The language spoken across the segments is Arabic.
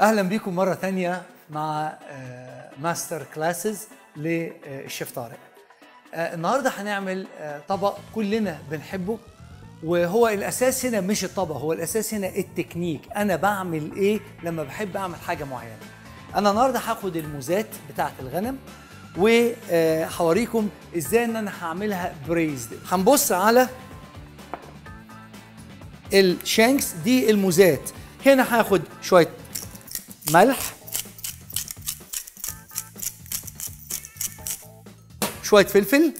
أهلا بيكم مرة تانية مع آه، master classes للشيف طارق. آه، النهارده هنعمل آه، طبق كلنا بنحبه وهو الأساس هنا مش الطبق هو الأساس هنا التكنيك. أنا بعمل إيه لما بحب أعمل حاجة معينة؟ أنا النهارده هاخد الموزات بتاعة الغنم وهوريكم إزاي إن أنا هعملها braised هنبص على الشانكس دي الموزات. هنا هاخد شوية ملح. شوية فلفل.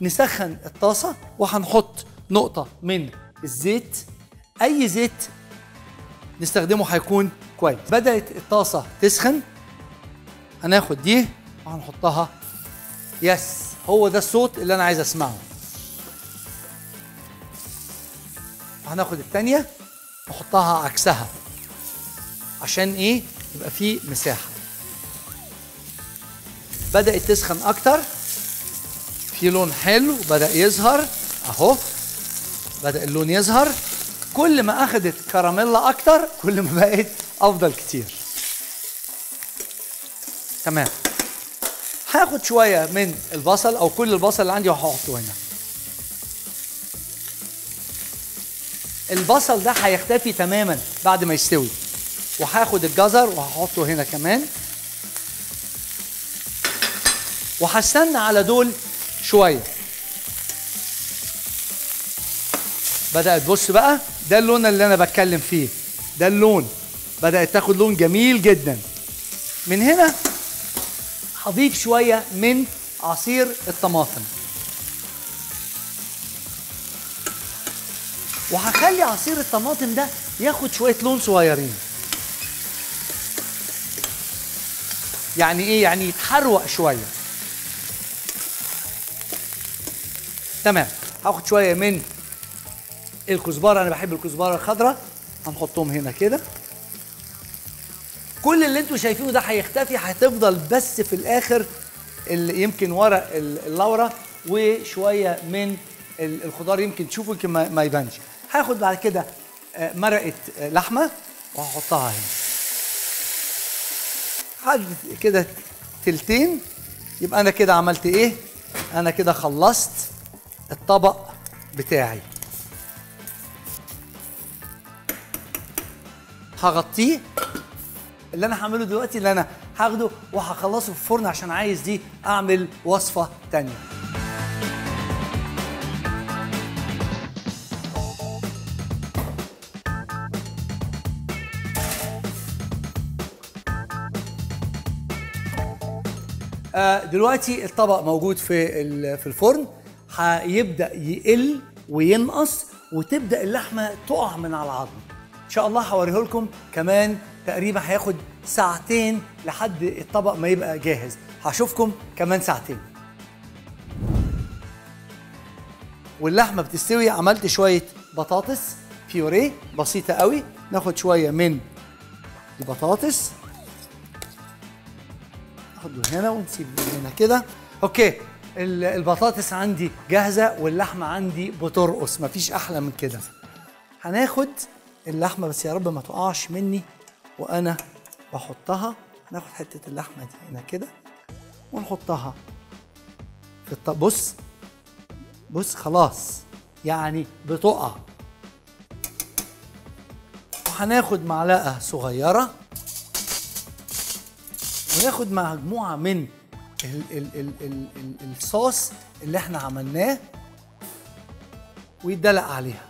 نسخن الطاسة وهنحط نقطة من الزيت. أي زيت نستخدمه هيكون كويس. بدأت الطاسة تسخن. هناخد دي وهنحطها. يس هو ده الصوت اللي أنا عايز أسمعه. هناخد التانية نحطها عكسها. عشان إيه؟ يبقى فيه مساحة. بدأت تسخن أكتر. في لون حلو بدأ يظهر. أهو بدأ اللون يظهر. كل ما أخدت كراميلا أكتر كل ما بقت أفضل كتير. تمام. هاخد شوية من البصل أو كل البصل اللي عندي وهحطه هنا. البصل ده هيختفي تماما بعد ما يستوي. وهاخد الجزر وهحطه هنا كمان. وهستنى على دول شوية. بدأت بص بقى ده اللون اللي أنا بتكلم فيه. ده اللون. بدأت تاخد لون جميل جدا. من هنا هضيف شوية من عصير الطماطم. وهخلي عصير الطماطم ده ياخد شوية لون صغيرين. يعني إيه؟ يعني يتحروق شوية. تمام. هاخد شوية من الكزبرة أنا بحب الكزبرة الخضراء. هنحطهم هنا كده. كل اللي أنتوا شايفينه ده هيختفي هتفضل بس في الآخر اللي يمكن ورق اللورة وشوية من الخضار يمكن تشوفوا يمكن ما يبانش. هاخد بعد كده مرقة لحمة وهحطها هنا. حد كده تلتين يبقى أنا كده عملت إيه؟ أنا كده خلصت الطبق بتاعي. هغطيه. اللي أنا هعمله دلوقتي اللي أنا هاخده وهخلصه في الفرن عشان عايز دي أعمل وصفة تانية. دلوقتي الطبق موجود في في الفرن. هيبدأ يقل وينقص وتبدأ اللحمة تقع من على العظم. إن شاء الله هوريه لكم كمان تقريبا هياخد ساعتين لحد الطبق ما يبقى جاهز. هشوفكم كمان ساعتين. واللحمة بتستوي. عملت شوية بطاطس بيوريه بسيطة قوي. ناخد شوية من البطاطس. ناخده هنا ونسيب هنا كده. أوكي البطاطس عندي جاهزة واللحمة عندي بترقص مفيش أحلى من كده. هناخد اللحمة بس يا رب ما تقعش مني وأنا بحطها. هناخد حتة اللحمة دي هنا كده ونحطها في الطب بص بص خلاص يعني بتقع. وهناخد معلقة صغيرة وناخد مجموعة من ال ال ال ال ال الصوص اللي إحنا عملناه ويدلق عليها.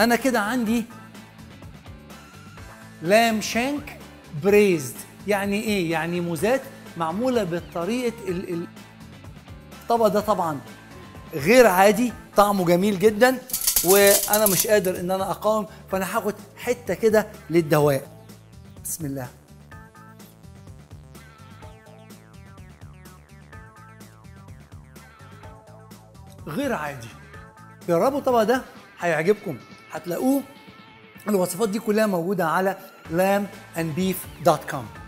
أنا كده عندي لام شانك بريزد يعني إيه؟ يعني موزات معمولة بطريقة ال ال الطبق ده طبعا غير عادي طعمه جميل جدا وأنا مش قادر إن أنا أقاوم فأنا هاخد حتة كده للدواء. بسم الله. غير عادي. جربوا الطبق ده هيعجبكم. هتلاقوه الوصفات دي كلها موجودة على lamandbeef.com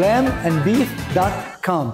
lambandbeef.com